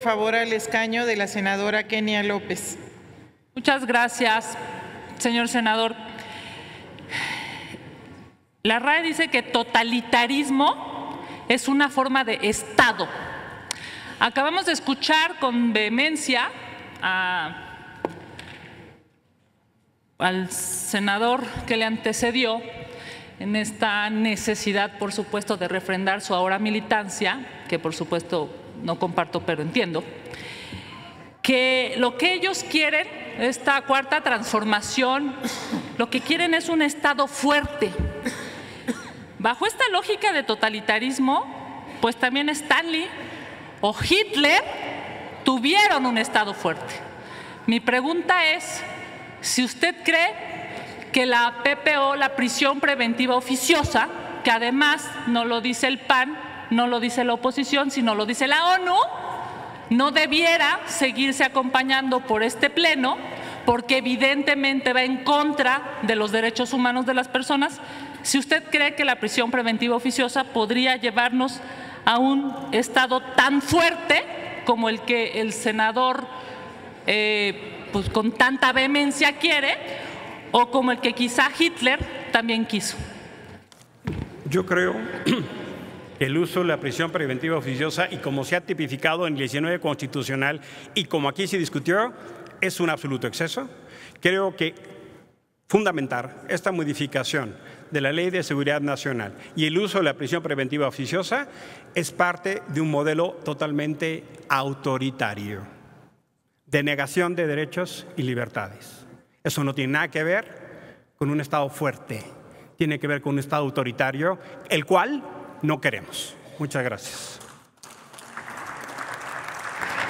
Favor al escaño de la senadora Kenia López. Muchas gracias, señor senador. La RAE dice que totalitarismo es una forma de Estado. Acabamos de escuchar con vehemencia a- al senador que le antecedió en esta necesidad, por supuesto, de refrendar su ahora militancia, que por supuesto no comparto, pero entiendo, que lo que ellos quieren, esta cuarta transformación, lo que quieren es un Estado fuerte. Bajo esta lógica de totalitarismo, pues también Stanley o Hitler tuvieron un Estado fuerte. Mi pregunta es si usted cree que la PPO, la prisión preventiva oficiosa, que además no lo dice el PAN, no lo dice la oposición, sino lo dice la ONU, no debiera seguirse acompañando por este pleno porque evidentemente va en contra de los derechos humanos de las personas. Si usted cree que la prisión preventiva oficiosa podría llevarnos a un estado tan fuerte como el que el senador eh, pues con tanta vehemencia quiere o como el que quizá Hitler también quiso. Yo creo el uso de la prisión preventiva oficiosa y como se ha tipificado en el 19 constitucional y como aquí se discutió, es un absoluto exceso. Creo que fundamentar esta modificación de la Ley de Seguridad Nacional y el uso de la prisión preventiva oficiosa es parte de un modelo totalmente autoritario, de negación de derechos y libertades. Eso no tiene nada que ver con un Estado fuerte, tiene que ver con un Estado autoritario, el cual no queremos. Muchas gracias.